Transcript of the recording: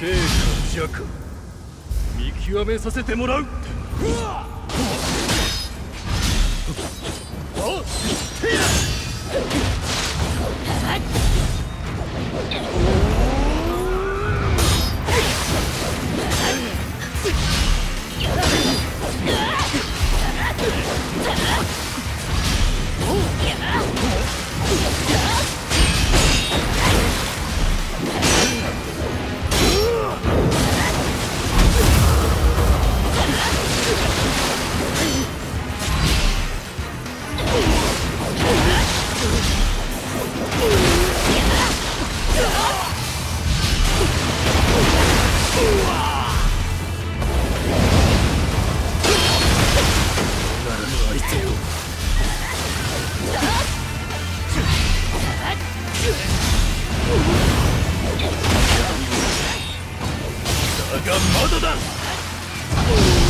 成か邪か見極めさせてもらう。だがまだだ。